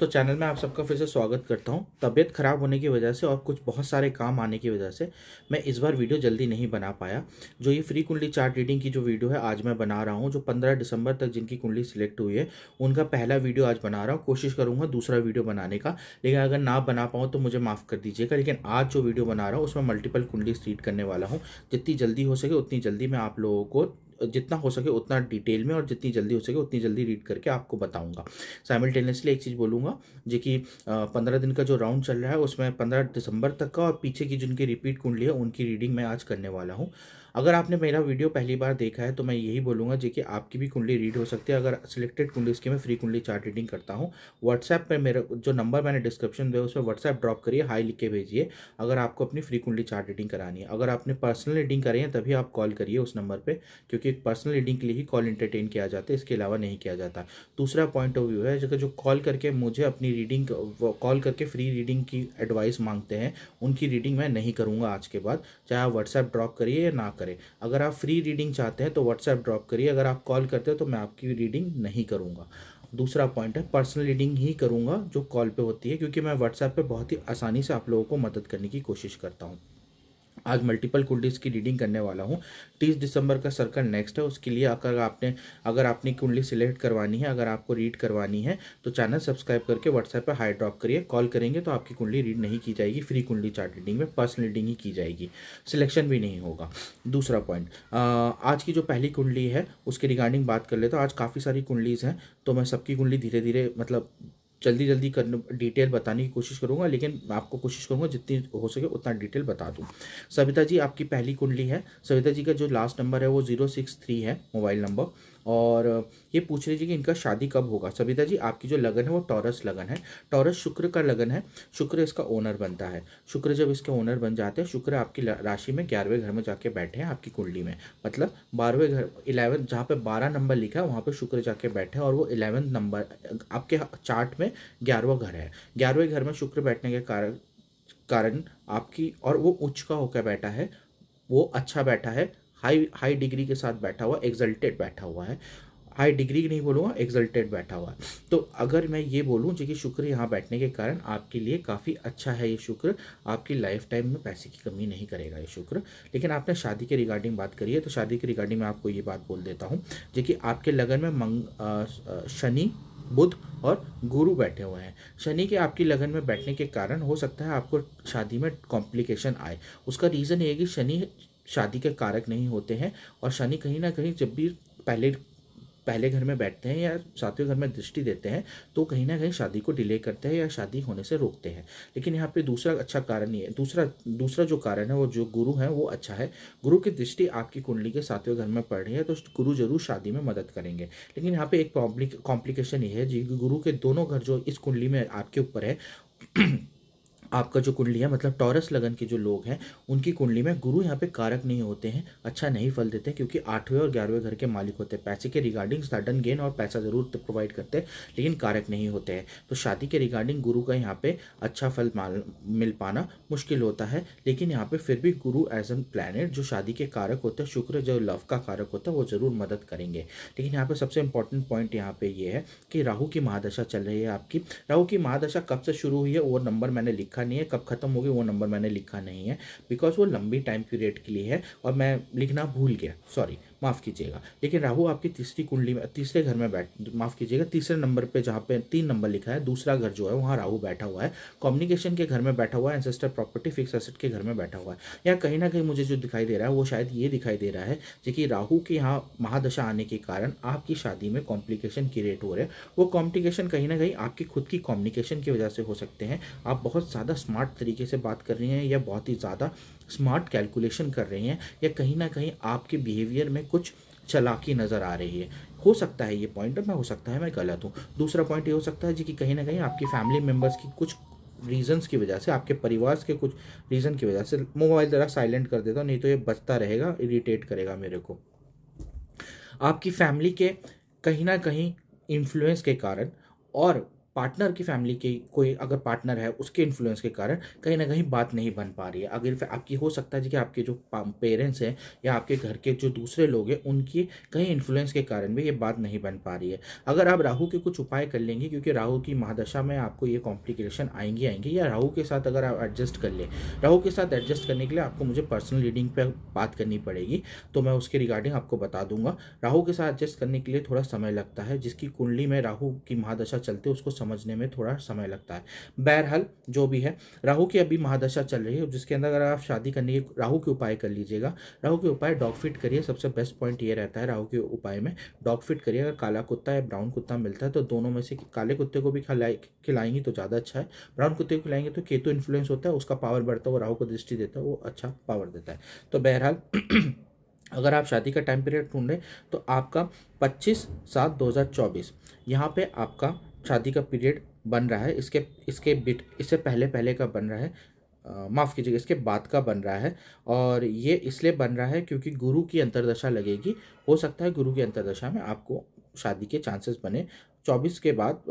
तो चैनल में आप सबका फिर से स्वागत करता हूँ। तबीयत ख़राब होने की वजह से और कुछ बहुत सारे काम आने की वजह से मैं इस बार वीडियो जल्दी नहीं बना पाया। जो ये फ्री कुंडली चार्ट रीडिंग की जो वीडियो है, आज मैं बना रहा हूँ, जो 15 दिसंबर तक जिनकी कुंडली सिलेक्ट हुई है, उनका पहला वीडियो आज बना रहा हूँ। कोशिश करूँगा दूसरा वीडियो बनाने का, लेकिन अगर ना बना पाऊँ तो मुझे माफ़ कर दीजिएगा, लेकिन आज जो वीडियो बना रहा हूँ, उसमें मल्टीपल कुंडली रीड करने वाला हूँ। जितनी जल्दी हो सके उतनी जल्दी मैं आप लोगों को जितना हो सके उतना डिटेल में और जितनी जल्दी हो सके उतनी जल्दी रीड करके आपको बताऊँगा। साइमल्टेनियसली एक चीज़ बोलूँगा, जो कि पंद्रह दिन का जो राउंड चल रहा है, उसमें पंद्रह दिसंबर तक का और पीछे की जिनकी रिपीट कुंडली है, उनकी रीडिंग मैं आज करने वाला हूँ। अगर आपने मेरा वीडियो पहली बार देखा है तो मैं यही बोलूँगा जी कि आपकी भी कुंडली रीड हो सकती है। अगर सिलेक्टेड कुंडली की मैं फ्री कुंडली चार्ट रीडिंग करता हूँ व्हाट्सएप पर मेरा जो नंबर मैंने डिस्क्रिप्शन दिया उस पर व्हाट्सएप ड्रॉप करिए, हाई लिख के भेजिए, अगर आपको अपनी फ्री कुंडली चार्ट रीडिंग करानी है। अगर आपने पर्सनल रीडिंग करी है, तभी आप कॉल करिए उस नंबर पर क्योंकि एक पर्सनल रीडिंग के लिए ही कॉल इंटरटेन किया जाता है, इसके अलावा नहीं किया जाता। दूसरा पॉइंट ऑफ़ व्यू है जगह जो कॉल करके मुझे अपनी रीडिंग कॉल करके फ्री रीडिंग की एडवाइस मांगते हैं, उनकी रीडिंग मैं नहीं करूँगा आज के बाद, चाहे आप व्हाट्सएप ड्रॉप करिए या ना करें। अगर आप फ्री रीडिंग चाहते हैं तो व्हाट्सएप ड्रॉप करिए। अगर आप कॉल करते हो तो मैं आपकी रीडिंग नहीं करूँगा। दूसरा पॉइंट है पर्सनल रीडिंग ही करूँगा, जो कॉल पर होती है, क्योंकि मैं व्हाट्सएप पर बहुत ही आसानी से आप लोगों को मदद करने की कोशिश करता हूँ। आज मल्टीपल कुंडलीज की रीडिंग करने वाला हूँ। तीस दिसंबर का सर्कल नेक्स्ट है, उसके लिए अगर आपने अगर आपने कुंडली सिलेक्ट करवानी है, अगर आपको रीड करवानी है तो चैनल सब्सक्राइब करके व्हाट्सएप पर हाई ड्रॉप करिए। कॉल करेंगे तो आपकी कुंडली रीड नहीं की जाएगी फ्री कुंडली चार्ट रीडिंग में पर्सनल रीडिंग ही की जाएगी। सिलेक्शन भी नहीं होगा। दूसरा पॉइंट आज की जो पहली कुंडली है, उसके रिगार्डिंग बात कर लेते तो आज काफ़ी सारी कुंडलीज हैं तो मैं सबकी कुंडली धीरे धीरे मतलब जल्दी जल्दी कर डिटेल बताने की कोशिश करूँगा, लेकिन आपको कोशिश करूँगा जितनी हो सके उतना डिटेल बता दूँ। सविता जी, आपकी पहली कुंडली है। सविता जी का जो लास्ट नंबर है वो ज़ीरो सिक्स थ्री है मोबाइल नंबर और ये पूछ थी कि इनका शादी कब होगा? सविता जी, आपकी जो लगन है वो टॉरस लगन है। टॉरस शुक्र का लगन है। शुक्र इसका ओनर बनता है। शुक्र जब इसके ओनर बन जाते हैं, शुक्र आपकी राशि में ग्यारहवें घर में जाके बैठे हैं, आपकी कुंडली में। मतलब बारहवें घर इलेवन जहाँ पे बारह नंबर लिखा है, वहाँ पे शुक्र जाके बैठे हैं और वो इलेवेंथ नंबर आपके चार्ट में ग्यारहवा घर है। ग्यारहवें घर में शुक्र बैठने के कारण कारण आपकी और वो उच्च का होकर बैठा है। वो अच्छा बैठा है। हाई हाई डिग्री के साथ बैठा हुआ एग्जल्टेड बैठा हुआ है। हाई डिग्री नहीं बोलूँगा एग्जल्टेड बैठा हुआ है। तो अगर मैं ये बोलूँ, जो कि शुक्र यहाँ बैठने के कारण आपके लिए काफ़ी अच्छा है ये शुक्र, आपकी लाइफ टाइम में पैसे की कमी नहीं करेगा ये शुक्र। लेकिन आपने शादी के रिगार्डिंग बात करी है तो शादी के रिगार्डिंग मैं आपको ये बात बोल देता हूँ, जो कि आपके लगन में मंग शनि, बुध और गुरु बैठे हुए हैं। शनि के आपकी लगन में बैठने के कारण हो सकता है आपको शादी में कॉम्प्लिकेशन आए। उसका रीज़न ये है कि शनि शादी के कारक नहीं होते हैं और शनि कहीं ना कहीं जब भी पहले पहले घर में बैठते हैं या सातवें घर में दृष्टि देते हैं तो कहीं ना कहीं शादी को डिले करते हैं या शादी होने से रोकते हैं। लेकिन यहाँ पे दूसरा अच्छा कारण है दूसरा दूसरा जो कारण है, वो जो गुरु है, वो अच्छा है। गुरु की दृष्टि आपकी कुंडली के सातवें घर में पड़ रही है तो गुरु ज़रूर शादी में मदद करेंगे। लेकिन यहाँ पे एक कॉम्प्लिकेशन ये है जी गुरु के दोनों घर जो इस कुंडली में आपके ऊपर है आपका जो कुंडली है मतलब टॉरस लगन के जो लोग हैं, उनकी कुंडली में गुरु यहाँ पे कारक नहीं होते हैं अच्छा नहीं फल देते क्योंकि आठवें और ग्यारहवें घर के मालिक होते हैं। पैसे के रिगार्डिंग सडन गेन और पैसा ज़रूर प्रोवाइड करते हैं, लेकिन कारक नहीं होते हैं। तो शादी के रिगार्डिंग गुरु का यहाँ पे अच्छा फल मिल पाना मुश्किल होता है, लेकिन यहाँ पे फिर भी गुरु एज एन प्लानट जो शादी के कारक होते हैं, शुक्र, जो लव का कारक होता है, वो ज़रूर मदद करेंगे। लेकिन यहाँ पे सबसे इंपॉर्टेंट पॉइंट यहाँ पे ये है कि राहु की महादशा चल रही है आपकी। राहु की महादशा कब से शुरू हुई है, वो नंबर मैंने लिखा नहीं है, कब खत्म होगी वो नंबर मैंने लिखा नहीं है बिकॉज़ वो लंबी टाइम पीरियड के लिए है और मैं लिखना भूल गया सॉरी माफ़ कीजिएगा। लेकिन राहु आपकी तीसरी कुंडली में, तीसरे घर में बैठ, माफ़ कीजिएगा, तीसरे नंबर पे जहाँ पे तीन नंबर लिखा है, दूसरा घर जो है, वहाँ राहु बैठा हुआ है। कम्युनिकेशन के घर में बैठा हुआ है एंसेस्टर प्रॉपर्टी फिक्स एसेट के घर में बैठा हुआ है। या कहीं ना कहीं मुझे जो दिखाई दे रहा है, वो शायद ये दिखाई दे रहा है जो कि राहु के यहाँ महादशा आने के कारण आपकी शादी में कॉम्प्लिकेशन क्रिएट हो रहे हैं। वो कॉम्प्लिकेशन कहीं ना कहीं आपकी खुद की कॉम्युनिकेशन की वजह से हो सकते हैं। आप बहुत ज़्यादा स्मार्ट तरीके से बात कर रही हैं या बहुत ही ज़्यादा स्मार्ट कैलकुलेशन कर रही हैं या कहीं ना कहीं आपके बिहेवियर में कुछ चलाकी नज़र आ रही है। हो सकता है ये पॉइंट मैं हो सकता है मैं गलत हूँ। दूसरा पॉइंट ये हो सकता है जी कि कहीं ना कहीं आपकी फैमिली मेंबर्स की कुछ रीजंस की वजह से, आपके परिवार के कुछ रीज़न की वजह से मोबाइल ज़रा साइलेंट कर देता हूँ, नहीं तो ये बचता रहेगा इरीटेट करेगा मेरे को। आपकी फैमिली के कहीं ना कहीं इन्फ्लुएंस के कारण और पार्टनर की फैमिली की कोई अगर पार्टनर है, उसके इन्फ्लुएंस के कारण कहीं ना कहीं बात नहीं बन पा रही है। अगर आपकी, हो सकता है कि आपके जो पेरेंट्स हैं या आपके घर के जो दूसरे लोग हैं, उनकी कहीं इन्फ्लुएंस के कारण भी ये बात नहीं बन पा रही है। अगर आप राहु के कुछ उपाय कर लेंगे, क्योंकि राहु की महादशा में आपको ये कॉम्प्लिकेशन आएँगी आएँगी, या राहु के साथ अगर आप एडजस्ट कर लें, राहु के साथ एडजस्ट करने के लिए आपको मुझे पर्सनल रीडिंग पर बात करनी पड़ेगी तो मैं उसके रिगार्डिंग आपको बता दूँगा। राहु के साथ एडजस्ट करने के लिए थोड़ा समय लगता है, जिसकी कुंडली में राहु की महादशा चलते, उसको समझने में थोड़ा समय लगता है। बहरहाल, जो भी है, राहु की अभी महादशा चल रही है जिसके अंदर अगर आप शादी करने के राहु के उपाय कर लीजिएगा। राहु के उपाय, डॉग फिट करिए, सबसे बेस्ट पॉइंट ये रहता है राहु के उपाय में। डॉग फिट करिए, अगर काला कुत्ता या ब्राउन कुत्ता मिलता है तो दोनों में से काले कुत्ते को भी खिलाए खिलाएँगे तो ज़्यादा अच्छा है। ब्राउन कुत्ते को खिलाएँगे तो केतु इन्फ्लुएंस होता है, उसका पावर बढ़ता है, वो राहु को दृष्टि देता है, वो अच्छा पावर देता है। तो बहरहाल, अगर आप शादी का टाइम पीरियड ढूंढें तो आपका 25 सात 2024 यहाँ पे आपका शादी का पीरियड बन रहा है, इसके इसके बिट, इससे पहले पहले का बन रहा है माफ़ कीजिएगा, इसके बाद का बन रहा है और ये इसलिए बन रहा है क्योंकि गुरु की अंतर्दशा लगेगी। हो सकता है गुरु की अंतर्दशा में आपको शादी के चांसेस बने। चौबीस के बाद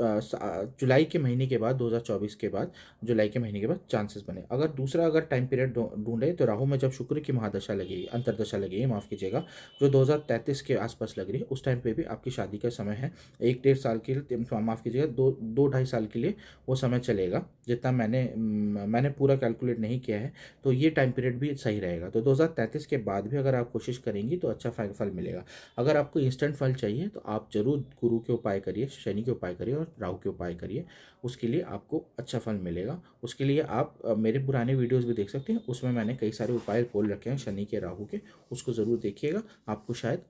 जुलाई के महीने के बाद 2024 के बाद, जुलाई के महीने के बाद चांसेस बने। अगर दूसरा अगर टाइम पीरियड ढूंढे तो राहु में जब शुक्र की महादशा लगेगी अंतरदशा लगेगी माफ़ कीजिएगा, जो 2033 के आसपास लग रही है, उस टाइम पे भी आपकी शादी का समय है। एक डेढ़ साल के लिए माफ़ कीजिएगा, दो दो ढाई साल के लिए वो समय चलेगा, जितना मैंने मैंने पूरा कैलकुलेट नहीं किया है तो ये टाइम पीरियड भी सही रहेगा। तो दो हज़ार तैंतीस के बाद भी अगर आप कोशिश करेंगी तो अच्छा फल मिलेगा। अगर आपको इंस्टेंट फल चाहिए तो आप ज़रूर गुरु के उपाय करिए शनि के उपाय करिए और राहु के उपाय करिए, उसके लिए आपको अच्छा फल मिलेगा। उसके लिए आप मेरे पुराने वीडियोस भी देख सकते हैं, उसमें मैंने कई सारे उपाय बोल रखे हैं शनि के, राहु के, उसको ज़रूर देखिएगा, आपको शायद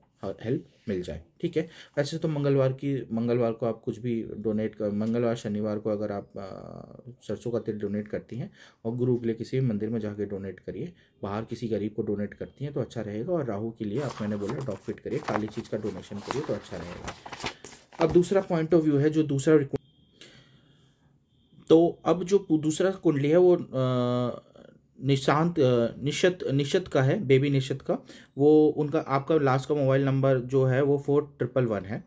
हेल्प मिल जाए, ठीक है? वैसे तो मंगलवार की, मंगलवार को आप कुछ भी डोनेट कर मंगलवार, शनिवार को अगर आप सरसों का तेल डोनेट करती हैं और गुरु के लिए किसी भी मंदिर में जाके डोनेट करिए, बाहर किसी गरीब को डोनेट करती हैं तो अच्छा रहेगा और राहु के लिए आप, मैंने बोला डॉग फिट करिए, काली चीज़ का डोनेशन करिए तो अच्छा रहेगा। अब दूसरा पॉइंट ऑफ़ व्यू है जो दूसरा तो अब जो दूसरा कुंडली है वो निशांत निशत निशत का है, बेबी निशत का। वो उनका, आपका लास्ट का मोबाइल नंबर जो है वो फोर ट्रिपल वन है।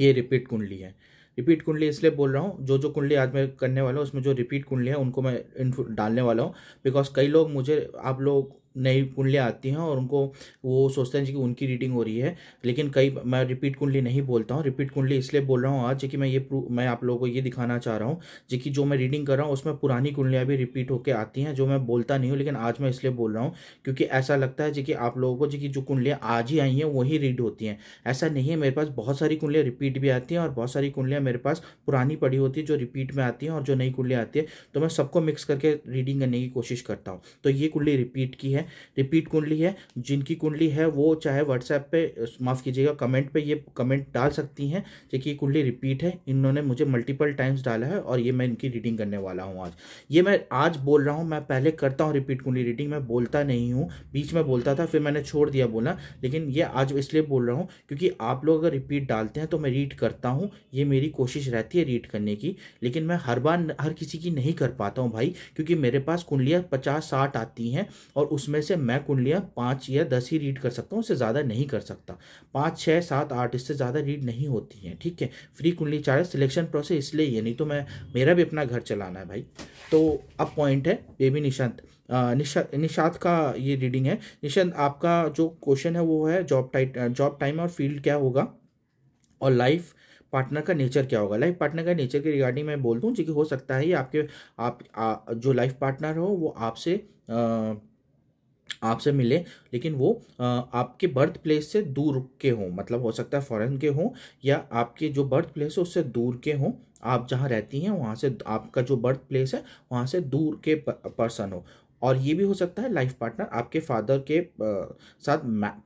ये रिपीट कुंडली है। रिपीट कुंडली इसलिए बोल रहा हूँ, जो जो कुंडली आज मैं करने वाला हूँ, उसमें जो रिपीट कुंडली है, उनको मैं डालने वाला हूँ। बिकॉज़ कई लोग मुझे, आप लोग नई कुंडलियाँ आती हैं और उनको वो सोचते हैं कि उनकी रीडिंग हो रही है। लेकिन कई मैं रिपीट कुंडली नहीं बोलता हूँ। रिपीट कुंडली इसलिए बोल रहा हूँ आज कि मैं ये मैं आप लोगों को ये दिखाना चाह रहा हूँ जो कि जो मैं रीडिंग कर रहा हूँ, उसमें पुरानी कुंडलियाँ भी रिपीट होकर आती हैं, जो मैं बोलता नहीं हूँ, लेकिन आज मैं इसलिए बोल रहा हूँ क्योंकि ऐसा लगता है जो कि आप लोगों को जी कि जो कुंडलियाँ आज ही आई हैं, वही रीड होती हैं। ऐसा नहीं है, मेरे पास बहुत सारी कुंडलियाँ रिपीट भी आती हैं और बहुत सारी कुंडलियाँ मेरे पास पुरानी पड़ी होती है, जो रिपीट में आती हैं और जो नई कुंडलियाँ आती है। तो मैं सबको मिक्स करके रीडिंग करने की कोशिश करता हूँ। तो ये कुंडली रिपीट की है। रिपीट कुंडली है, जिनकी कुंडली है वो चाहे व्हाट्सएप पे, माफ़ कीजिएगा कमेंट पे ये कमेंट डाल सकती हैं कि कुंडली रिपीट है, इन्होंने मुझे मल्टीपल टाइम्स डाला है और ये मैं इनकी रीडिंग करने वाला हूँ आज। ये मैं आज बोल रहा हूँ, मैं पहले करता हूँ रिपीट कुंडली रीडिंग मैं बोलता नहीं हूँ, बीच में बोलता था, फिर मैंने छोड़ दिया बोला, लेकिन ये आज इसलिए बोल रहा हूँ क्योंकि आप लोग अगर रिपीट डालते हैं तो मैं रीड करता हूँ, ये मेरी कोशिश रहती है रीड करने की, लेकिन मैं हर बार हर किसी की नहीं कर पाता हूँ भाई, क्योंकि मेरे पास कुंडलियाँ पचास साठ आती हैं और उसमें से मैं कुंडलियाँ पाँच या दस ही रीड कर सकता हूँ उससे ज़्यादा नहीं कर सकता। पाँच छः सात आठ इससे ज़्यादा रीड नहीं होती हैं ठीक है? फ्री कुंडली चार्ज सिलेक्शन प्रोसेस इसलिए ये नहीं तो मैं मेरा भी अपना घर चलाना है भाई। तो अब पॉइंट है बेबी निशांत। निशा निशात का ये रीडिंग है। निशांत आपका जो क्वेश्चन है वो है जॉब टाइट जॉब टाइम और फ़ील्ड क्या होगा? और लाइफ पार्टनर का नेचर क्या होगा? लाइफ पार्टनर का नेचर के रिगार्डिंग मैं बोल दूँ जो कि हो सकता है ये आपके आप आ, जो लाइफ पार्टनर हो वो आपसे आपसे मिले, लेकिन वो आपके बर्थ प्लेस से दूर के हों मतलब हो सकता है फॉरेन के हों, या आपके जो बर्थ प्लेस है उससे दूर के हों, आप जहाँ रहती हैं, वहाँ से आपका जो बर्थ प्लेस है, वहाँ से दूर के पर्सन हो। और ये भी हो सकता है लाइफ पार्टनर आपके फादर के साथ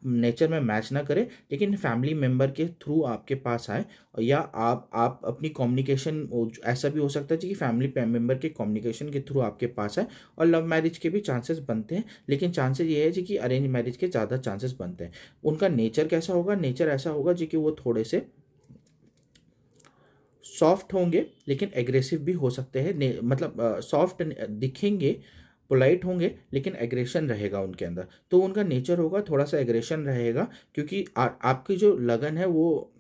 नेचर में मैच ना करे, लेकिन फैमिली मेंबर के थ्रू आपके पास आए या आप आप अपनी कम्युनिकेशन ऐसा भी हो सकता है कि फैमिली मेंबर के कम्युनिकेशन के थ्रू आपके पास आए और लव मैरिज के भी चांसेस बनते हैं, लेकिन चांसेस ये है जी कि अरेंज मैरिज के ज़्यादा चांसेस बनते हैं। उनका नेचर कैसा होगा? नेचर ऐसा होगा जी कि वो थोड़े से सॉफ्ट होंगे, लेकिन एग्रेसिव भी हो सकते हैं। मतलब सॉफ्ट दिखेंगे पोलाइट होंगे लेकिन एग्रेशन रहेगा उनके अंदर। तो उनका नेचर होगा थोड़ा सा एग्रेशन रहेगा क्योंकि आ, आपकी जो लगन है वो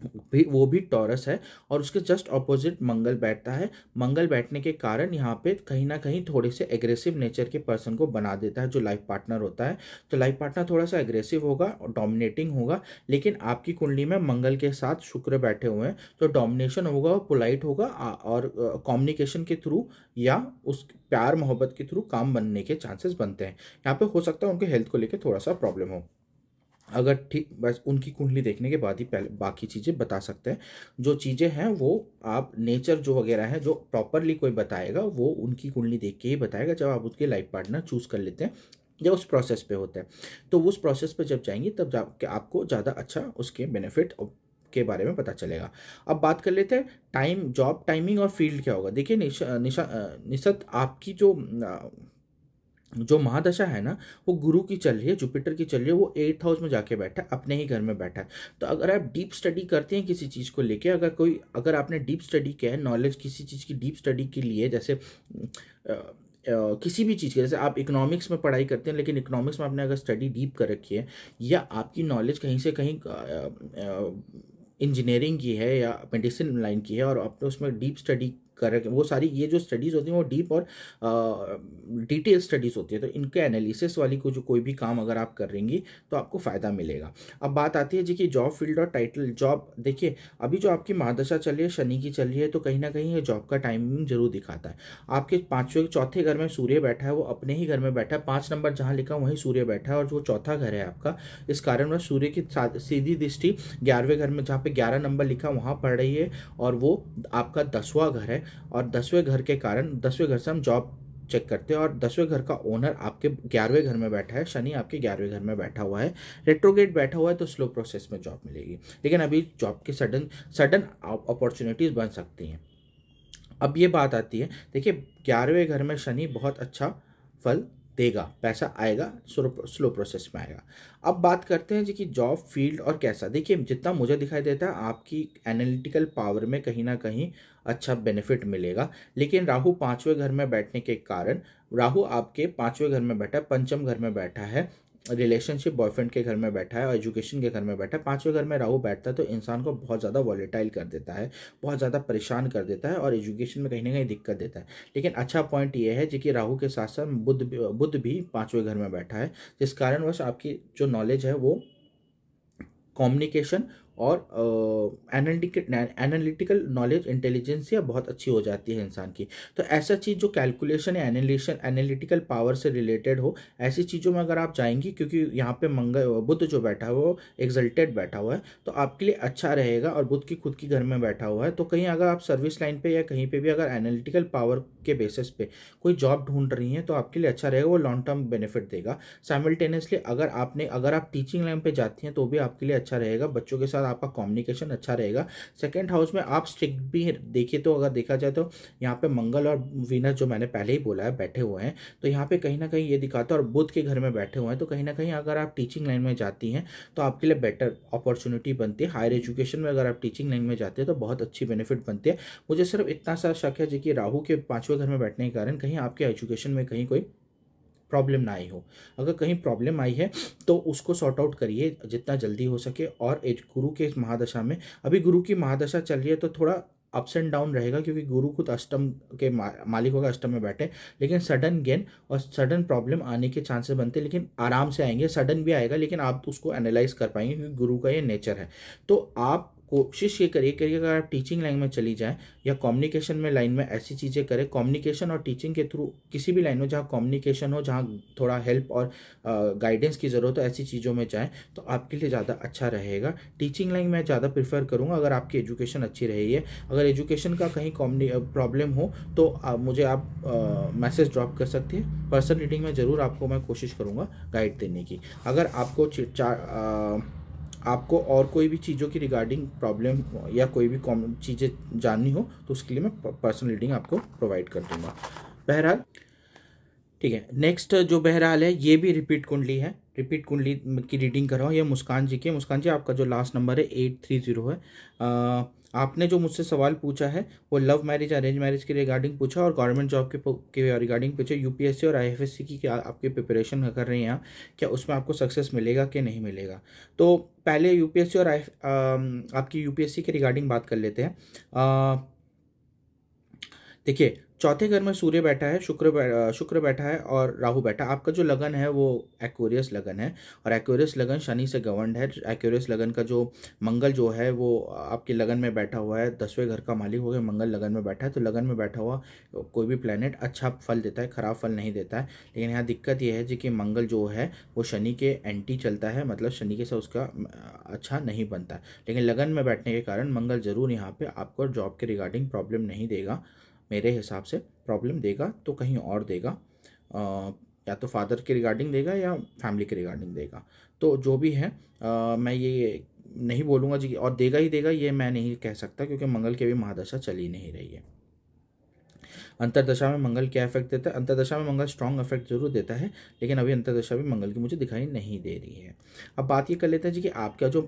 भी, वो भी टॉरस है और उसके जस्ट ऑपोजिट मंगल बैठता है। मंगल बैठने के कारण यहाँ पे कहीं ना कहीं थोड़े से एग्रेसिव नेचर के पर्सन को बना देता है जो लाइफ पार्टनर होता है। तो लाइफ पार्टनर थोड़ा सा एग्रेसिव होगा और डोमिनेटिंग होगा, लेकिन आपकी कुंडली में मंगल के साथ शुक्र बैठे हुए हैं तो डोमिनेशन होगा और पोलाइट होगा और कम्युनिकेशन के थ्रू या उस प्यार मोहब्बत के थ्रू काम बनने के चांसेस बनते हैं। यहाँ पे हो सकता है उनके हेल्थ को लेकर थोड़ा सा प्रॉब्लम हो। अगर ठीक, बस उनकी कुंडली देखने के बाद ही पहले बाकी चीज़ें बता सकते हैं। जो चीज़ें हैं, वो आप नेचर जो वगैरह है, जो प्रॉपरली कोई बताएगा, वो उनकी कुंडली देख के ही बताएगा, जब आप उसके लाइफ पार्टनर चूज़ कर लेते हैं, जब उस प्रोसेस पे होता है। तो उस प्रोसेस पे जब जाएँगे, तब जा आपको ज़्यादा अच्छा उसके बेनिफिट के बारे में पता चलेगा। अब बात कर लेते हैं टाइम जॉब टाइमिंग और फ़ील्ड क्या होगा। देखिए निशा निशा, निशत आपकी जो जो महादशा है ना वो गुरु की चल रही है जुपिटर की चल रही है वो एट्थ हाउस में जाके बैठा है अपने ही घर में बैठा है। तो अगर आप डीप स्टडी करते हैं किसी चीज़ को लेके अगर कोई अगर आपने डीप स्टडी किया है नॉलेज किसी चीज़ की डीप स्टडी के लिए जैसे आ, किसी भी चीज़ के जैसे आप इकोनॉमिक्स में पढ़ाई करते हैं लेकिन इकोनॉमिक्स में आपने अगर स्टडी डीप कर रखी है या आपकी नॉलेज कहीं से कहीं इंजीनियरिंग की है या मेडिसिन लाइन की है और आपने उसमें डीप स्टडी कर वो सारी ये जो स्टडीज़ होती हैं, वो डीप और डिटेल स्टडीज़ होती है। तो इनके एनालिसिस वाली को जो कोई भी काम अगर आप कर रहेंगी तो आपको फ़ायदा मिलेगा। अब बात आती है जी कि जॉब फ़ील्ड और टाइटल जॉब देखिए, अभी जो आपकी महादशा चल रही है, शनि की चल रही है तो कहीं ना कहीं ये जॉब का टाइमिंग ज़रूर दिखाता है। आपके पाँचवें, चौथे घर में सूर्य बैठा है, वो अपने ही घर में बैठा है। पाँच नंबर जहाँ लिखा वहीं सूर्य बैठा है और जो चौथा घर है आपका, इस कारण वह सूर्य की सीधी दृष्टि ग्यारहवें घर में, जहाँ पे ग्यारह नंबर लिखा वहाँ पड़ रही है और वो आपका दसवां घर है। और दसवें घर के कारण, दसवें घर से हम जॉब चेक करते हैं और दसवें घर का ओनर आपके ग्यारहवें घर में बैठा है, शनि आपके ग्यारहवें घर में बैठा हुआ है। रेट्रोगेट बैठा हुआ है तो स्लो प्रोसेस में जॉब मिलेगी। लेकिन अभी जॉब की सडन सडन अपॉर्चुनिटीज़ बन सकती हैं। अब ये बात आती है, देखिए, ग्यारहवें घर में शनि बहुत अच्छा फल देगा, पैसा आएगा स्लो प्रोसेस में आएगा। अब बात करते हैं जी कि जॉब फ़ील्ड और कैसा। देखिए, जितना मुझे दिखाई देता है, आपकी एनालिटिकल पावर में कहीं ना कहीं अच्छा बेनिफिट मिलेगा। लेकिन राहु पाँचवें घर में बैठने के कारण, राहु आपके पाँचवें घर में बैठा है, पंचम घर में बैठा है रिलेशनशिप बॉयफ्रेंड के घर में बैठा है और एजुकेशन के घर में बैठा है, पाँचवें घर में राहु बैठता है तो इंसान को बहुत ज़्यादा वॉलेटाइल कर देता है, बहुत ज़्यादा परेशान कर देता है और एजुकेशन में कहीं ना कहीं दिक्कत देता है। लेकिन अच्छा पॉइंट ये है जी कि राहु के साथ साथ बुद्ध बुद्ध भी पाँचवें घर में बैठा है, जिस कारणवश आपकी जो नॉलेज है वो कम्युनिकेशन और एनालिटिकल नॉलेज इंटेलिजेंस या बहुत अच्छी हो जाती है इंसान की। तो ऐसा चीज़ जो कैलकुलेशन या एनालिशन एनालिटिकल पावर से रिलेटेड हो, ऐसी चीज़ों में अगर आप जाएँगी, क्योंकि यहाँ पे मंगल बुद्ध जो बैठा है, वो एग्जल्टेड बैठा हुआ है तो आपके लिए अच्छा रहेगा और बुद्ध की खुद की घर में बैठा हुआ है। तो कहीं अगर आप सर्विस लाइन पर या कहीं पर भी अगर एनालिटिकल पावर के बेसिस पे कोई जॉब ढूंढ रही हैं तो आपके लिए अच्छा रहेगा, वो लॉन्ग टर्म बेनिफिट देगा। साइमल्टेनियसली अगर आपने, अगर आप टीचिंग लाइन पर जाती हैं तो भी आपके लिए अच्छा रहेगा, बच्चों के साथ आपका कम्युनिकेशन अच्छा रहेगा। सेकेंड हाउस में आप स्ट्रिक्ट भी देखिए तो अगर देखा जाए तो यहाँ पे मंगल और वीनस जो मैंने पहले ही बोला है, बैठे हुए हैं। तो यहाँ पे कहीं ना कहीं ये दिखाता है और बुद्ध के घर में बैठे हुए हैं। तो कहीं ना कहीं अगर आप टीचिंग लाइन में जाती हैं तो आपके लिए बेटर अपॉर्चुनिटी बनती है। हायर एजुकेशन में अगर आप टीचिंग लाइन में जाते हैं तो बहुत अच्छी बेनिफिट बनती है। मुझे सिर्फ़ इतना सा शक है जो कि राहू के पाँचवें घर में बैठने के कारण कहीं आपके एजुकेशन में कहीं कोई प्रॉब्लम ना आई हो। अगर कहीं प्रॉब्लम आई है तो उसको सॉर्ट आउट करिए जितना जल्दी हो सके और एज गुरु के इस महादशा में। अभी गुरु की महादशा चल रही है तो थोड़ा अप्स एंड डाउन रहेगा, क्योंकि गुरु खुद अष्टम के मालिक होगा अष्टम में बैठे। लेकिन सडन गेन और सडन प्रॉब्लम आने के चांसेस बनते हैं लेकिन आराम से आएँगे। सडन भी आएगा, लेकिन आप उसको एनालाइज कर पाएँगे, क्योंकि गुरु का ये नेचर है। तो आप कोशिश ये करिए कि अगर आप टीचिंग लाइन में चली जाएँ या कम्युनिकेशन में लाइन में ऐसी चीज़ें करें कम्युनिकेशन और टीचिंग के थ्रू किसी भी लाइन में जहाँ कम्युनिकेशन हो जहाँ थोड़ा हेल्प और गाइडेंस की ज़रूरत हो ऐसी चीज़ों में जाएँ तो आपके लिए ज़्यादा अच्छा रहेगा। टीचिंग लाइन में ज़्यादा प्रीफर करूँगा अगर आपकी एजुकेशन अच्छी रही है। अगर एजुकेशन का कहीं प्रॉब्लम हो तो आ, मुझे आप मैसेज ड्रॉप कर सकती है। पर्सनल रीडिंग में ज़रूर आपको मैं कोशिश करूँगा गाइड देने की। अगर आपको चार आपको और कोई भी चीज़ों की रिगार्डिंग प्रॉब्लम या कोई भी कॉमन चीज़ें जाननी हो तो उसके लिए मैं पर्सनल रीडिंग आपको प्रोवाइड कर दूँगा। बहरहाल ठीक है नेक्स्ट जो बहरहाल है ये भी रिपीट कुंडली है। रिपीट कुंडली की रीडिंग कर रहा हूँ ये मुस्कान जी की मुस्कान जी आपका जो लास्ट नंबर है एट थ्री ज़ीरो है। आ, आपने जो मुझसे सवाल पूछा है, वो लव मैरिज, अरेंज मैरिज के रिगार्डिंग पूछा और गवर्नमेंट जॉब के के रिगार्डिंग पूछे, यूपीएससी और आईएफएससी की क्या आपकी प्रिपरेशन कर रहे हैं आप? क्या उसमें आपको सक्सेस मिलेगा कि नहीं मिलेगा? तो पहले यूपीएससी और आई आपकी यूपीएससी के रिगार्डिंग बात कर लेते हैं। देखिए चौथे घर में सूर्य बैठा है, शुक्र शुक्र बैठा है और राहु बैठा है। आपका जो लगन है वो एक्वेरियस लगन है और एक्वेरियस लगन शनि से गवर्नड है। एक्वेरियस लगन का जो मंगल जो है वो आपके लगन में बैठा हुआ है। दसवें घर का मालिक हो गया मंगल लगन में बैठा है। तो लगन में बैठा हुआ कोई भी प्लानट अच्छा फल देता है, खराब फल नहीं देता है। लेकिन यहाँ दिक्कत यह है जी कि मंगल जो है वो शनि के एंटी चलता है मतलब शनि के साथ उसका अच्छा नहीं बनता। लेकिन लगन में बैठने के कारण मंगल ज़रूर यहाँ पर आपको जॉब के रिगार्डिंग प्रॉब्लम नहीं देगा। मेरे हिसाब से प्रॉब्लम देगा तो कहीं और देगा। आ, या तो फादर के रिगार्डिंग देगा या फैमिली के रिगार्डिंग देगा। तो जो भी है आ, मैं ये नहीं बोलूँगा जी और देगा ही देगा ये मैं नहीं कह सकता क्योंकि मंगल की भी महादशा चली नहीं रही है। अंतरदशा में मंगल क्या इफ़ेक्ट देता है? अंतरदशा में मंगल स्ट्रॉन्ग इफ़ेक्ट ज़रूर देता है, लेकिन अभी अंतरदशा भी मंगल की मुझे दिखाई नहीं दे रही है। अब बात ये कर लेते हैं जी कि आपका जो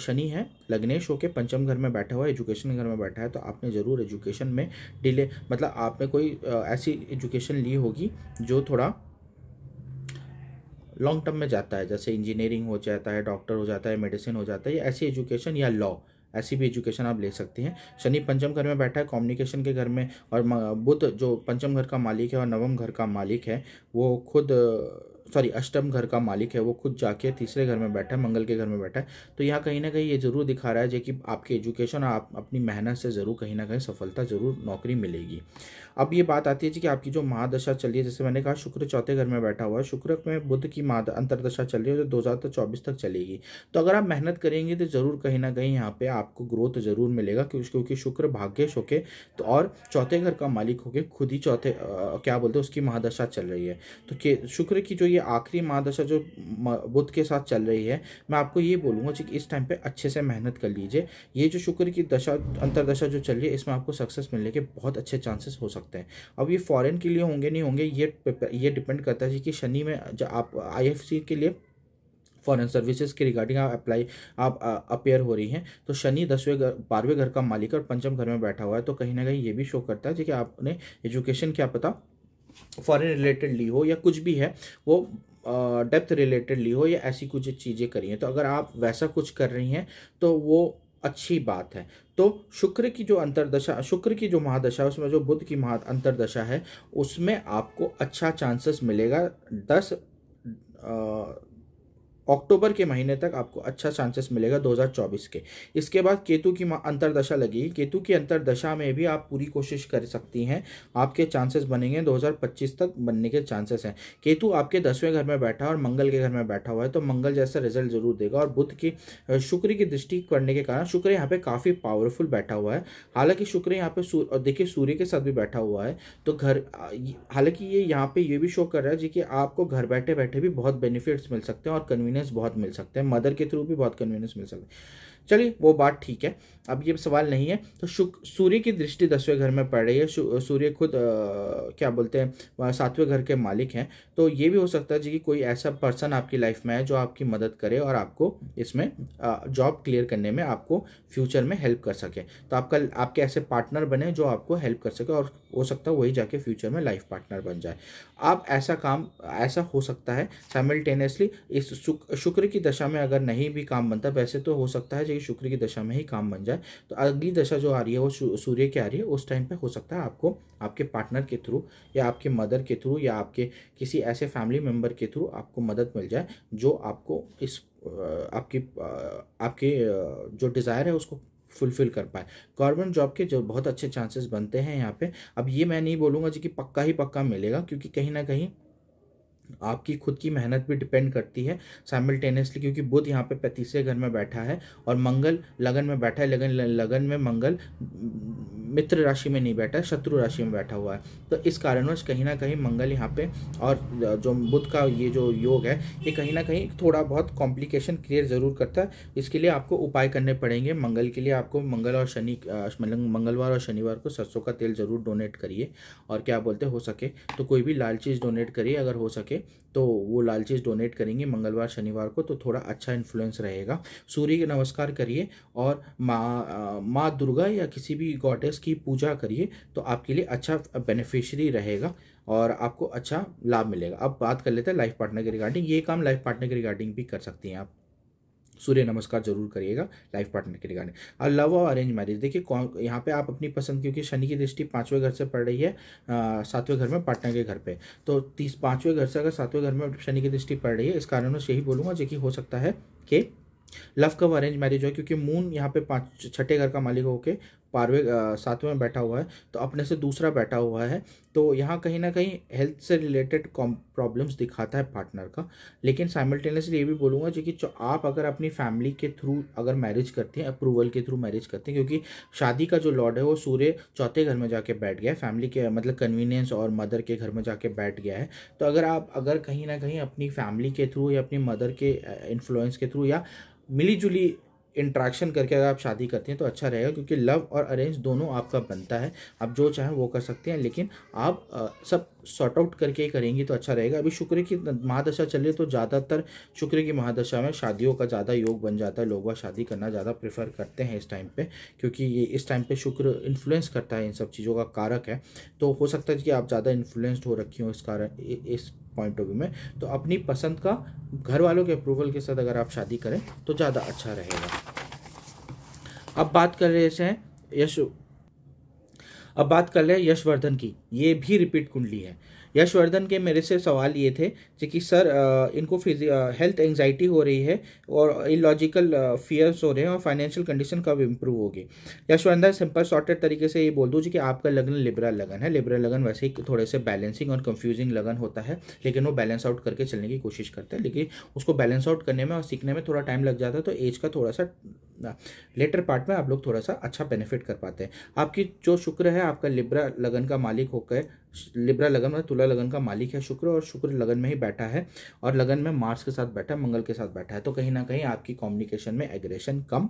शनि है, लग्नेश होकर पंचम घर में बैठा हुआ है एजुकेशन घर में बैठा है तो आपने ज़रूर एजुकेशन में डिले मतलब आपने कोई ऐसी एजुकेशन ली होगी जो थोड़ा लॉन्ग टर्म में जाता है, जैसे इंजीनियरिंग हो जाता है डॉक्टर हो जाता है मेडिसिन हो जाता है, या ऐसी एजुकेशन या लॉ ऐसी भी एजुकेशन आप ले सकते हैं। शनि पंचम घर में बैठा है कम्युनिकेशन के घर में और बुद्ध जो पंचम घर का मालिक है और नवम घर का मालिक है, वो खुद सॉरी अष्टम घर का मालिक है, वो खुद जाके तीसरे घर में बैठा है, मंगल के घर में बैठा है। तो यहाँ कहीं ना कहीं ये ज़रूर दिखा रहा है, जो कि आपकी एजुकेशन और आप अपनी मेहनत से ज़रूर कहीं ना कहीं सफलता ज़रूर नौकरी मिलेगी। अब ये बात आती है जी कि आपकी जो महादशा चल रही है, जैसे मैंने कहा, शुक्र चौथे घर में बैठा हुआ है। शुक्र में बुद्ध की महा अंतरदशा चल रही है जो दो हज़ार चौबीस तक चलेगी। तो अगर आप मेहनत करेंगे तो ज़रूर कहीं ना कहीं यहाँ पे आपको ग्रोथ ज़रूर मिलेगा क्योंकि शुक्र भाग्यश होके तो और चौथे घर का मालिक होके खुद ही चौथे क्या बोलते हैं, उसकी महादशा चल रही है। तो शुक्र की जो ये आखिरी महादशा जो बुद्ध के साथ चल रही है, मैं आपको ये बोलूँगा कि इस टाइम पर अच्छे से मेहनत कर लीजिए। ये जो शुक्र की दशा, अंतरदशा जो चल रही है, इसमें आपको सक्सेस मिलने के बहुत अच्छे चांसेस हो सकते हैं। अब ये फॉरेन के लिए होंगे, नहीं होंगे, ये ये डिपेंड करता है कि शनि में आप आईएफसी के लिए फॉरेन सर्विसेज़ के रिगार्डिंग आप अप्लाई आप अपेयर हो रही हैं तो शनि दसवें घर, बारहवें घर का मालिक और पंचम घर में बैठा हुआ है तो कहीं ना कहीं ये भी शो करता है कि आपने एजुकेशन क्या पता फॉरेन रिलेटेड ली हो या कुछ भी है, वो डेप्थ रिलेटेड ली हो या ऐसी कुछ चीज़ें करी हैं। तो अगर आप वैसा कुछ कर रही हैं तो वो अच्छी बात है। तो शुक्र की जो अंतरदशा, शुक्र की जो महादशा है, उसमें जो बुद्ध की महा अंतरदशा है, उसमें आपको अच्छा चांसेस मिलेगा। दस अक्टूबर के महीने तक आपको अच्छा चांसेस मिलेगा 2024 के। इसके बाद केतु की अंतरदशा लगी केतु की अंतरदशा में भी आप पूरी कोशिश कर सकती हैं। आपके चांसेस बनेंगे 2025 तक बनने के चांसेस हैं। केतु आपके दसवें घर में बैठा है और मंगल के घर में बैठा हुआ है तो मंगल जैसा रिज़ल्ट ज़रूर देगा और बुद्ध की शुक्र की दृष्टि करने के कारण शुक्र यहाँ पे काफ़ी पावरफुल बैठा हुआ है। हालाँकि शुक्र यहाँ पे और देखिए सूर्य के साथ भी बैठा हुआ है तो घर हालाँकि ये यहाँ पे ये भी शो कर रहा है जी कि आपको घर बैठे बैठे भी बहुत बेनिफिट्स मिल सकते हैं और कन्वीनियंस कन्वीनियंस बहुत मिल सकते हैं मदर के थ्रू भी बहुत कन्वीनियंस मिल सकते हैं। चलिए वो बात ठीक है। अब ये सवाल नहीं है। तो सूर्य की दृष्टि दसवें घर में पड़ रही है। सूर्य खुद आ, क्या बोलते हैं सातवें घर के मालिक हैं। तो ये भी हो सकता है जी कि कोई ऐसा पर्सन आपकी लाइफ में है जो आपकी मदद करे और आपको इसमें जॉब क्लियर करने में आपको फ्यूचर में हेल्प कर सके। तो आपका आपके ऐसे पार्टनर बने जो आपको हेल्प कर सके और हो सकता है वही जाके फ्यूचर में लाइफ पार्टनर बन जाए। आप ऐसा काम ऐसा हो सकता है साइमल्टेनियसली इस शुक्र की दशा में अगर नहीं भी काम बनता वैसे तो हो सकता है कि शुक्र की दशा में ही काम बन जाए। तो अगली दशा जो आ रही है, वो सूर्य की आ रही है। उस टाइम पे हो सकता है आपको, आपके पार्टनर के थ्रू या आपके मदर के थ्रू या आपके किसी ऐसे फैमिली मेंबर के थ्रू आपको मदद मिल जाए, जो आपको इस आपकी आपके जो डिज़ायर है उसको फुलफिल कर पाए। गवर्नमेंट जॉब के जो बहुत अच्छे चांसेस बनते हैं यहाँ पे। अब ये मैं नहीं बोलूँगा जी कि पक्का ही पक्का मिलेगा, क्योंकि कहीं ना कहीं आपकी खुद की मेहनत भी डिपेंड करती है साइमल्टेनियसली क्योंकि बुध यहाँ पे तीसरे घर में बैठा है और मंगल लगन में बैठा है, लगन लगन में मंगल मित्र राशि में नहीं बैठा है शत्रु राशि में बैठा हुआ है। तो इस कारणवश कहीं ना कहीं मंगल यहाँ पे और जो बुध का ये जो योग है, ये कहीं ना कहीं थोड़ा बहुत कॉम्प्लिकेशन क्रिएट ज़रूर करता है। इसके लिए आपको उपाय करने पड़ेंगे। मंगल के लिए आपको मंगल और शनि मंगलवार और शनिवार को सरसों का तेल ज़रूर डोनेट करिए और क्या बोलते हो सके तो कोई भी लाल चीज़ डोनेट करिए, अगर हो सके तो वो लाल चीज़ डोनेट करेंगे मंगलवार, शनिवार को तो थोड़ा अच्छा इन्फ्लुएंस रहेगा। सूर्य के नमस्कार करिए और माँ माँ दुर्गा या किसी भी गॉडेस की पूजा करिए तो आपके लिए अच्छा बेनिफिशरी रहेगा और आपको अच्छा लाभ मिलेगा। अब बात कर लेते हैं लाइफ पार्टनर के रिगार्डिंग ये काम लाइफ पार्टनर के रिगार्डिंग भी कर सकती हैं आप। सूर्य नमस्कार ज़रूर करिएगा लाइफ पार्टनर के रिगार्डिंग और लव और अरेंज मैरिज देखिए, कौन, यहाँ पे आप अपनी पसंद, क्योंकि शनि की दृष्टि पाँचवें घर से पड़ रही है सातवें घर में पार्टनर के घर पे। तो तीस, पाँचवें घर से अगर सातवें घर में शनि की दृष्टि पड़ रही है, इस कारण से यही बोलूँगा, जो कि हो सकता है कि लव कब अरेंज मैरिज हो क्योंकि मून यहाँ पे पाँच, छठे घर का मालिक होके पारवे सातवें बैठा हुआ है तो अपने से दूसरा बैठा हुआ है तो यहाँ कहीं ना कहीं हेल्थ से रिलेटेड प्रॉब्लम्स दिखाता है पार्टनर का। लेकिन साइमल्टेनियसली ये भी बोलूँगा जो कि आप अगर अपनी फैमिली के थ्रू अगर मैरिज करते हैं अप्रूवल के थ्रू मैरिज करते हैं, क्योंकि शादी का जो लॉर्ड है वो सूर्य चौथे घर में जाके बैठ गया है फैमिली के मतलब कन्वीनियंस और मदर के घर में जाके बैठ गया है। तो अगर आप, अगर कहीं ना कहीं अपनी फैमिली के थ्रू या अपनी मदर के इन्फ्लुएंस के थ्रू या मिली जुली इंट्रैक्शन करके अगर आप शादी करते हैं तो अच्छा रहेगा क्योंकि लव और अरेंज दोनों आपका बनता है। आप जो चाहें वो कर सकते हैं लेकिन आप आ, सब सॉर्ट आउट करके ही करेंगी तो अच्छा रहेगा। अभी शुक्र की महादशा चल रही है तो ज़्यादातर शुक्र की महादशा में शादियों का ज़्यादा योग बन जाता है लोग शादी करना ज़्यादा प्रेफर करते हैं इस टाइम पर क्योंकि ये इस टाइम पर शुक्र इन्फ्लुएंस करता है इन सब चीज़ों का कारक है। तो हो सकता है कि आप ज़्यादा इन्फ्लुएंस्ड हो रखी हो इस कारण इस पॉइंट ऑफ़ व्यू में तो अपनी पसंद का घर वालों के अप्रूवल के साथ अगर आप शादी करें तो ज़्यादा अच्छा रहेगा। अब बात कर रहे हैं यश अब बात कर ले यशवर्धन की। ये भी रिपीट कुंडली है। यशवर्धन के मेरे से सवाल ये थे कि, सर इनको हेल्थ एंजाइटी हो रही है और इलॉजिकल फियर्स हो रहे हैं और फाइनेंशियल कंडीशन कब इम्प्रूव होगी? यशवर्धन सिंपल शॉर्टेड तरीके से ये बोल दूँ कि आपका लगन लिबरल लगन है। लिबरल लगन वैसे ही थोड़े से बैलेंसिंग और कंफ्यूजिंग लगन होता है, लेकिन वो बैलेंस आउट करके चलने की कोशिश करते हैं। लेकिन उसको बैलेंस आउट करने में और सीखने में थोड़ा टाइम लग जाता है तो एज का थोड़ा सा लेटर पार्ट में आप लोग थोड़ा सा अच्छा बेनिफिट कर पाते हैं। आपकी जो शुक्र है, आपका लिब्रा लगन का मालिक होकर लिब्रा लगन में तुला लगन का मालिक है शुक्र और शुक्र लगन में ही बैठा है और लगन में मार्स के साथ बैठा है, मंगल के साथ बैठा है। तो कहीं ना कहीं आपकी कम्युनिकेशन में एग्रेशन कम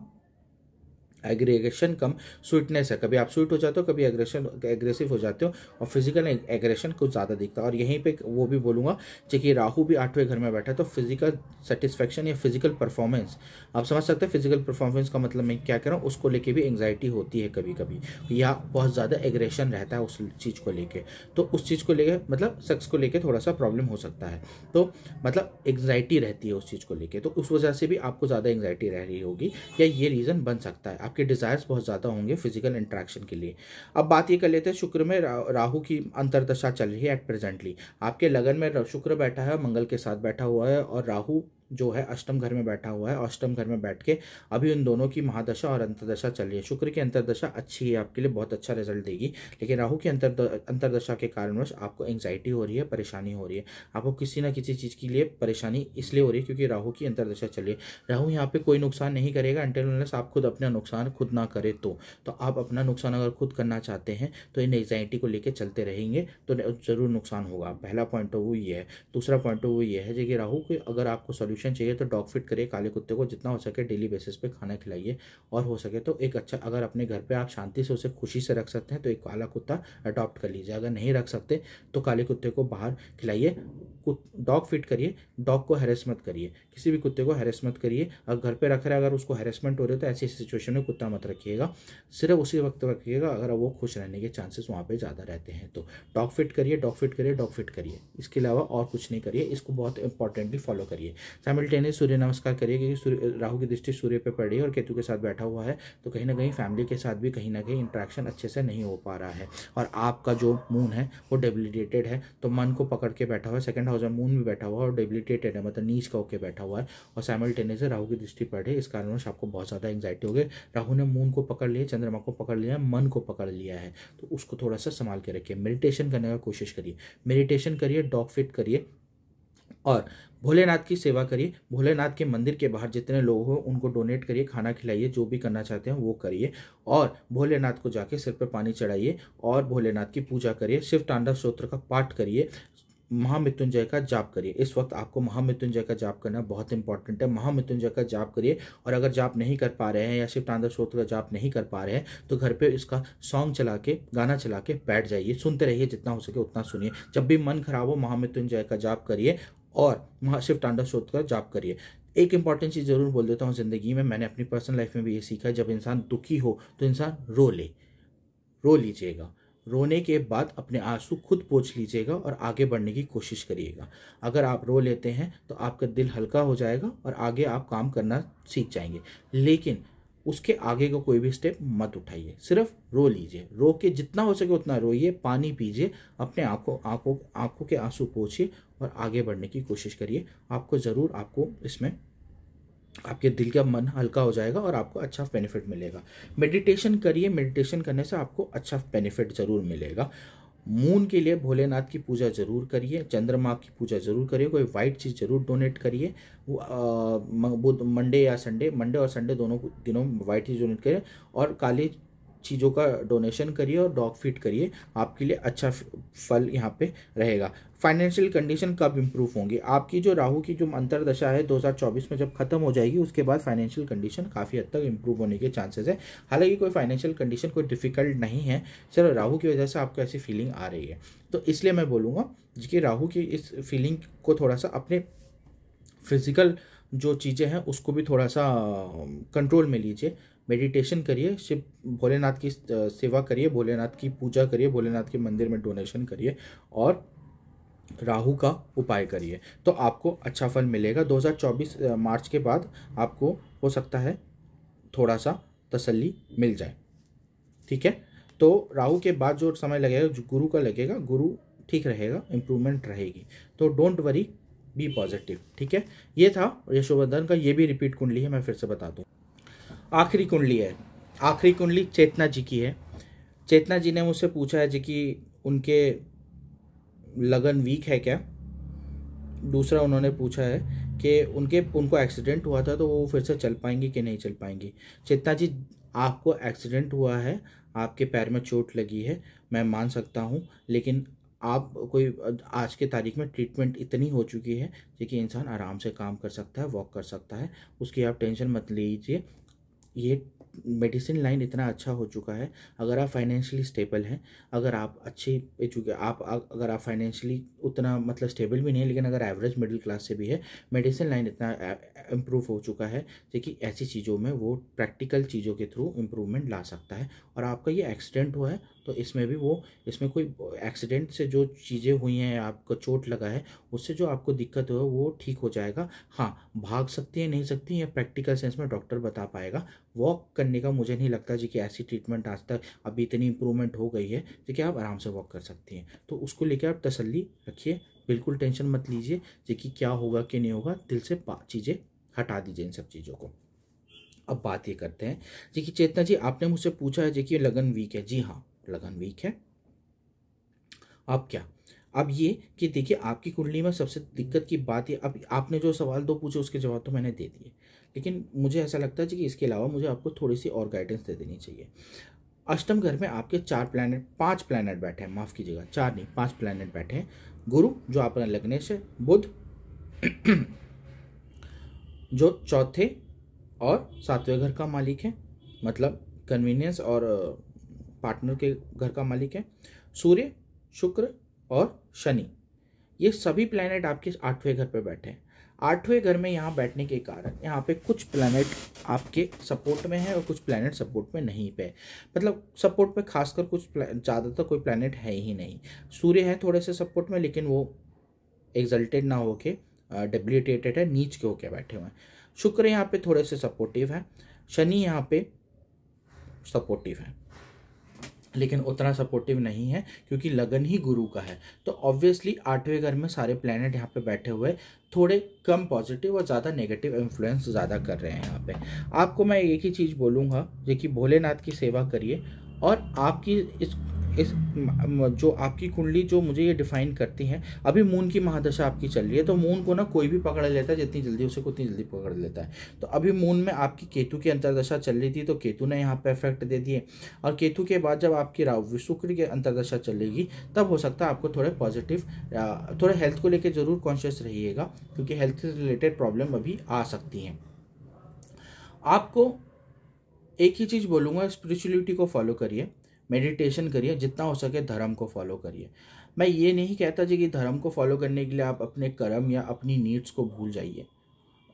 एग्रेगेशन कम स्वीटनेस है। कभी आप स्वीट हो जाते हो, कभी एग्रेशन एग्रेसिव हो जाते हो और फ़िज़िकल एग्रेशन कुछ ज़्यादा दिखता है। और यहीं पे वो भी बोलूँगा कि राहु भी आठवें घर में बैठा है तो फ़िज़िकल सेटिस्फेक्शन या फ़िज़िकल परफॉर्मेंस आप समझ सकते हैं फ़िज़िकल परफॉर्मेंस का मतलब मैं क्या कह रहा हूँ? उसको लेके भी एंगजाइटी होती है कभी कभी या बहुत ज़्यादा एग्रेशन रहता है उस चीज़ को लेके। तो उस चीज़ को लेके मतलब सेक्स को लेके थोड़ा सा प्रॉब्लम हो सकता है। तो मतलब एंगजाइटी रहती है उस चीज़ को लेके तो उस वजह से भी आपको ज़्यादा एंगजाइटी रह रही होगी या ये रीज़न बन सकता है। आपके डिज़ायर्स बहुत ज़्यादा होंगे फ़िज़िकल इंट्रैक्शन के लिए। अब बात ये कर लेते हैं शुक्र में रा, राहु की अंतरदशा चल रही है एट प्रेजेंटली आपके लगन में शुक्र बैठा है मंगल के साथ बैठा हुआ है और राहु जो है अष्टम घर में बैठा हुआ है, अष्टम घर में बैठ के अभी उन दोनों की महादशा और अंतरदशा चल रही है। शुक्र की अंतरदशा अच्छी है, आपके लिए बहुत अच्छा रिज़ल्ट देगी। लेकिन राहु की अंतर अंतरदशा के कारणवश आपको एंगजाइटी हो रही है, परेशानी हो रही है। आपको किसी ना किसी चीज़ के लिए परेशानी इसलिए हो रही है क्योंकि राहु की अंतरदशा चल रही है। यहाँ पर कोई नुकसान नहीं करेगा इंटरनस आप खुद अपना नुकसान खुद ना करे तो। तो आप अपना नुकसान अगर खुद करना चाहते हैं तो इन एग्जाइटी को लेकर चलते रहेंगे तो ज़रूर नुकसान होगा। पहला पॉइंट ऑफ़ व्यू ये है। दूसरा पॉइंट ऑफ़ व्यू ये है कि राहु को अगर आपको सोल्यूशन चाहिए तो डॉग फिट करिए काले कुत्ते को, जितना हो सके डेली बेसिस पे खाना खिलाइए। और हो सके तो एक अच्छा अगर अपने घर पे आप शांति से उसे खुशी से रख सकते हैं तो एक काला कुत्ता अडॉप्ट कर लीजिए। अगर नहीं रख सकते तो काले कुत्ते को बाहर खिलाइए। डॉग फिट करिए, डॉग को हैरेस मत करिए। किसी भी कुत्ते को हैरेस मत करिए। अगर घर पे रख रहे अगर उसको हैरेसमेंट हो रही है तो ऐसी सिचुएशन में कुत्ता मत रखिएगा। सिर्फ़ उसी वक्त रखिएगा अगर वो खुश रहने के चांसेस वहाँ पर ज़्यादा रहते हैं। तो डॉग फिट करिए, डॉग फिट करिए, डॉग फिट करिए। इसके अलावा और कुछ नहीं करिए। इसको बहुत इंपॉर्टेंटली फॉलो करिए। साइमल्टेनियस सूर्य नमस्कार करिए क्योंकि राहु की दृष्टि सूर्य पर पड़ रही है और केतु के साथ बैठा हुआ है। तो कहीं ना कहीं फैमिली के साथ भी कहीं ना कहीं इंट्रैक्शन अच्छे से नहीं हो पा रहा है। और आपका जो मून है, वो डेबिलिटेटेड है। तो मन को पकड़ के बैठा हुआ है। सेकंड हाउस में मून भी बैठा हुआ है और डेबिलिटेटेड है मतलब नीच का होकर बैठा हुआ है और साइमल्टेनियस राहु की दृष्टि पड़ रही है। इस कारण आपको बहुत ज़्यादा एंगजाइटी हो गई। राहु ने मून को पकड़ लिया, चंद्रमा को पकड़ लिया, मन को पकड़ लिया है। तो उसको थोड़ा सा संभाल के रखिए। मेडिटेशन करने का कोशिश करिए। मेडिटेशन करिए डॉग फिट करिए और भोलेनाथ की सेवा करिए। भोलेनाथ के मंदिर के बाहर जितने लोग हो, उनको डोनेट करिए, खाना खिलाइए, जो भी करना चाहते हैं वो करिए और भोलेनाथ को जाके सिर पर पानी चढ़ाइए और भोलेनाथ की पूजा करिए। शिव तांडव स्त्रोत्र का पाठ करिए। महामृत्युंजय का जाप करिए। इस वक्त आपको महामृत्युंजय का जाप करना बहुत इंपॉर्टेंट है। महामृत्युंजय का जाप करिए और अगर जाप नहीं कर पा रहे हैं या शिव तांडव स्त्रोत्र का जाप नहीं कर पा रहे हैं तो घर पे इसका सॉन्ग चला के, गाना चला के बैठ जाइए। सुनते रहिए जितना हो सके उतना सुनिए। जब भी मन खराब हो, महामृत्युंजय का जाप करिए और महाशिव तांडव स्त्रोत्र का जाप करिए। एक इंपॉर्टेंट चीज़ ज़रूर बोल देता हूँ ज़िंदगी में, मैंने अपनी पर्सनल लाइफ में भी ये सीखा है, जब इंसान दुखी हो तो इंसान रो ले। रो लीजिएगा। रोने के बाद अपने आँसू खुद पोछ लीजिएगा और आगे बढ़ने की कोशिश करिएगा। अगर आप रो लेते हैं तो आपका दिल हल्का हो जाएगा और आगे आप काम करना सीख जाएँगे। लेकिन उसके आगे का को कोई भी स्टेप मत उठाइए। सिर्फ़ रो लीजिए। रो के जितना हो सके उतना रोइए, पानी पीजिए, अपने आँखों आँखों आँखों के आँसू पोछिए और आगे बढ़ने की कोशिश करिए। आपको ज़रूर आपको इसमें आपके दिल का मन हल्का हो जाएगा और आपको अच्छा बेनिफिट मिलेगा। मेडिटेशन करिए मेडिटेशन करने से आपको अच्छा बेनिफिट ज़रूर मिलेगा। मून के लिए भोलेनाथ की पूजा ज़रूर करिए, चंद्रमा की पूजा ज़रूर करिए, कोई वाइट चीज़ ज़रूर डोनेट करिए। बुध, मंडे या संडे मंडे और संडे दोनों दिनों वाइट चीज़ डोनेट करिए और काली चीज़ों का डोनेशन करिए और डॉग फ़ीड करिए, आपके लिए अच्छा फल यहाँ पे रहेगा। फाइनेंशियल कंडीशन कब इम्प्रूव होंगी? आपकी जो राहु की जो अंतरदशा है 2024 में जब खत्म हो जाएगी, उसके बाद फाइनेंशियल कंडीशन काफ़ी हद तक इंप्रूव होने के चांसेस है। हालाँकि कोई फाइनेंशियल कंडीशन कोई डिफ़िकल्ट नहीं है चलो राहु की वजह से आपको ऐसी फीलिंग आ रही है। तो इसलिए मैं बोलूँगा कि राहु की इस फीलिंग को थोड़ा सा अपने फ़िज़िकल जो चीज़ें हैं, उसको भी थोड़ा सा कंट्रोल में लीजिए। मेडिटेशन करिए, शिव भोलेनाथ की सेवा करिए, भोलेनाथ की पूजा करिए, भोलेनाथ के मंदिर में डोनेशन करिए और राहु का उपाय करिए। तो आपको अच्छा फल मिलेगा। 2024 मार्च के बाद आपको हो सकता है थोड़ा सा तसल्ली मिल जाए। ठीक है? तो राहु के बाद जो समय लगेगा, जो गुरु का लगेगा, गुरु ठीक रहेगा इम्प्रूवमेंट रहेगी। तो डोंट वरी बी पॉजिटिव ठीक है? ये था यशोवर्धन का, ये भी रिपीट कुंडली है, मैं फिर से बता दूँ आखिरी कुंडली है। आखिरी कुंडली चेतना जी की है। चेतना जी ने मुझसे पूछा है जी कि उनके लगन वीक है क्या? दूसरा उन्होंने पूछा है कि उनके, उनको एक्सीडेंट हुआ था तो वो फिर से चल पाएँगे कि नहीं चल पाएँगे? चेतना जी, आपको एक्सीडेंट हुआ है, आपके पैर में चोट लगी है, मैं मान सकता हूँ, लेकिन आप कोई, आज के तारीख में ट्रीटमेंट इतनी हो चुकी है कि इंसान आराम से काम कर सकता है वॉक कर सकता है, उसकी आप टेंशन मत लीजिए। ये मेडिसिन लाइन इतना अच्छा हो चुका है, अगर आप फाइनेंशियली स्टेबल हैं, अगर आप अच्छे एजुके आप अगर आप फाइनेंशियली उतना मतलब स्टेबल भी नहीं है, लेकिन अगर एवरेज मिडिल क्लास से भी है मेडिसिन लाइन इतना इम्प्रूव हो चुका है कि ऐसी चीज़ों में वो प्रैक्टिकल चीज़ों के थ्रू इम्प्रूवमेंट ला सकता है। और आपका ये एक्सीडेंट हुआ है तो इसमें भी वो, इसमें कोई एक्सीडेंट से जो चीज़ें हुई हैं, आपको चोट लगा है, उससे जो आपको दिक्कत हो, वो ठीक हो जाएगा। हाँ भाग सकती है, नहीं सकती है प्रैक्टिकल सेंस में डॉक्टर बता पाएगा। वॉक करने का मुझे नहीं लगता जी कि ऐसी ट्रीटमेंट आज तक अभी इतनी इंप्रूवमेंट हो गई है, जो कि आप आराम से वॉक कर सकती हैं। तो उसको लेकर आप तसल्ली रखिए, बिल्कुल टेंशन मत लीजिए, जी कि क्या होगा कि नहीं होगा, दिल से चीज़ें हटा दीजिए इन सब चीज़ों को। अब बात ये करते हैं, जी कि चेतना जी, आपने मुझसे पूछा है जी कि लगन वीक है। जी हाँ लगन वीक है। अब क्या? अब ये कि देखिए, आपकी कुंडली में सबसे दिक्कत की बात ये, अब आपने जो सवाल दो पूछे, उसके जवाब तो मैंने दे दिए। लेकिन मुझे ऐसा लगता है कि इसके अलावा मुझे आपको थोड़ी सी और गाइडेंस दे देनी चाहिए। अष्टम घर में आपके चार प्लैनेट पाँच प्लैनेट बैठे हैं, माफ़ कीजिएगा, चार नहीं, पाँच प्लैनेट बैठे हैं। गुरु, जो आपका लग्नेश है, बुध, जो चौथे और सातवें घर का मालिक है मतलब कन्वीनियंस और पार्टनर के घर का मालिक है, सूर्य, शुक्र और शनि। ये सभी प्लैनेट आपके आठवें घर पे बैठे हैं। आठवें घर में यहाँ बैठने के कारण यहाँ पे कुछ प्लैनेट आपके सपोर्ट में है और कुछ प्लैनेट सपोर्ट में नहीं पे मतलब सपोर्ट में खासकर कुछ ज़्यादातर कोई प्लैनेट है ही नहीं। सूर्य है थोड़े से सपोर्ट में, लेकिन वो एग्जल्टेड ना होके डेबिलिटेटेड है, नीच के होके बैठे हुए हैं। शुक्र यहाँ पे थोड़े से सपोर्टिव है, शनि यहाँ पे सपोर्टिव है। लेकिन उतना सपोर्टिव नहीं है, क्योंकि लगन ही गुरु का है। तो ऑब्वियसली आठवें घर में सारे प्लैनेट यहाँ पे बैठे हुए थोड़े कम पॉजिटिव और ज़्यादा नेगेटिव इन्फ्लुएंस ज़्यादा कर रहे हैं यहाँ पे। आपको मैं एक ही चीज़ बोलूँगा जो कि भोलेनाथ की सेवा करिए और आपकी इस इस जो आपकी कुंडली जो मुझे ये डिफाइन करती है, अभी मून की महादशा आपकी चल रही है तो मून को ना कोई भी पकड़ लेता है, जितनी जल्दी उसे उतनी जल्दी पकड़ लेता है। तो अभी मून में आपकी केतु की अंतरदशा चल रही थी तो केतु ने यहाँ पे इफ़ेक्ट दे दिए। और केतु के बाद जब आपकी राहु शुक्र की अंतरदशा चलेगी, तब हो सकता है आपको थोड़े पॉजिटिव थोड़े हेल्थ को लेकर ज़रूर कॉन्शियस रहिएगा, क्योंकि हेल्थ से रिलेटेड प्रॉब्लम अभी आ सकती हैं। आपको एक ही चीज़ बोलूँगा स्पिरिचुअलिटी को फॉलो करिए। मेडिटेशन करिए, जितना हो सके धर्म को फॉलो करिए। मैं ये नहीं कहता जी कि धर्म को फॉलो करने के लिए आप अपने कर्म या अपनी नीड्स को भूल जाइए।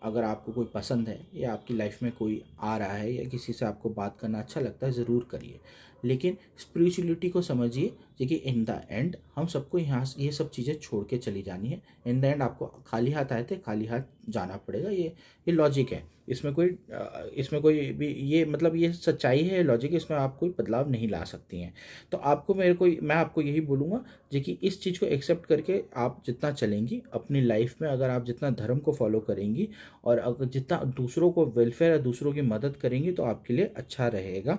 अगर आपको कोई पसंद है या आपकी लाइफ में कोई आ रहा है या किसी से आपको बात करना अच्छा लगता है, ज़रूर करिए। लेकिन स्पिरिचुअलिटी को समझिए कि इन द एंड हम सबको यहाँ ये सब चीज़ें छोड़ के चली जानी है। इन द एंड आपको खाली हाथ आए थे, खाली हाथ जाना पड़ेगा। ये ये लॉजिक है। इसमें कोई इसमें कोई भी ये मतलब ये सच्चाई है लॉजिक इसमें आप कोई बदलाव नहीं ला सकती हैं। तो आपको मेरे को, मैं आपको यही बोलूँगा जो कि इस चीज़ को एक्सेप्ट करके आप जितना चलेंगी, अपनी लाइफ में अगर आप जितना धर्म को फॉलो करेंगी और अगर जितना दूसरों को वेलफेयर या दूसरों की मदद करेंगी तो आपके लिए अच्छा रहेगा।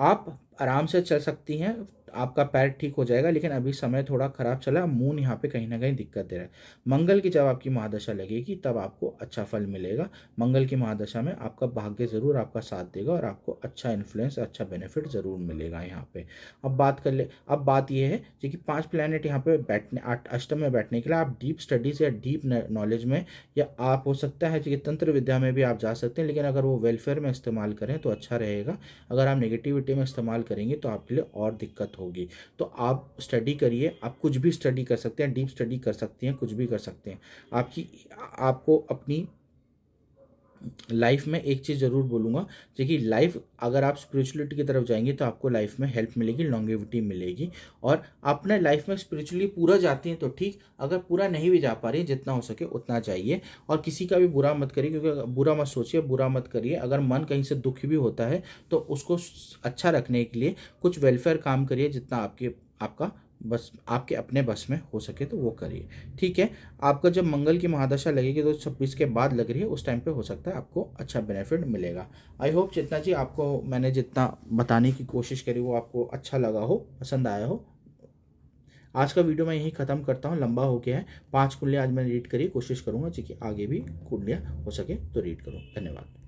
आप आराम से चल सकती हैं आपका पैर ठीक हो जाएगा, लेकिन अभी समय थोड़ा खराब चला मून यहाँ पे कहीं ना कहीं दिक्कत दे रहा है। मंगल की जब आपकी महादशा लगेगी, तब आपको अच्छा फल मिलेगा। मंगल की महादशा में आपका भाग्य ज़रूर आपका साथ देगा और आपको अच्छा इन्फ्लुएंस अच्छा बेनिफिट ज़रूर मिलेगा यहाँ पे। अब बात कर ले, अब बात यह है जो कि पाँच प्लानट यहाँ पे बैठने अष्टम में बैठने के लिए आप डीप स्टडीज़ या डीप नॉलेज में या आप, हो सकता है कि तंत्र विद्या में भी आप जा सकते हैं, लेकिन अगर वो वेलफेयर में इस्तेमाल करें तो अच्छा रहेगा। अगर आप नेगेटिविटी में इस्तेमाल करेंगे तो आपके लिए और दिक्कत होगी। तो आप स्टडी करिए, आप कुछ भी स्टडी कर सकते हैं डीप स्टडी कर सकते हैं, कुछ भी कर सकते हैं। आपकी, आपको अपनी लाइफ में एक चीज़ ज़रूर बोलूँगा, जो कि लाइफ, अगर आप स्पिरिचुअलिटी की तरफ़ जाएँगे तो आपको लाइफ में हेल्प मिलेगी लॉन्गेविटी मिलेगी। और अपने लाइफ में स्पिरिचुअली पूरा जाती हैं तो ठीक, अगर पूरा नहीं भी जा पा रही जितना हो सके उतना जाइए। और किसी का भी बुरा मत करिए, क्योंकि बुरा मत सोचिए, बुरा मत करिए। अगर मन कहीं से दुख भी होता है तो उसको अच्छा रखने के लिए कुछ वेलफेयर काम करिए, जितना आपके, आपका बस, आपके अपने बस में हो सके तो वो करिए। ठीक है? आपका जब मंगल की महादशा लगेगी तो छब्बीस के बाद लग रही है, उस टाइम पे हो सकता है आपको अच्छा बेनिफिट मिलेगा। आई होप जितना जी, आपको, मैंने जितना बताने की कोशिश करी वो आपको अच्छा लगा हो, पसंद आया हो। आज का वीडियो मैं यहीं ख़त्म करता हूँ, लंबा हो गया है। पाँच कुंडलियाँ आज मैंने रीड करी कोशिश करूँगा, जी कि आगे भी कुंडलियाँ हो सके तो रीड करूँ। धन्यवाद।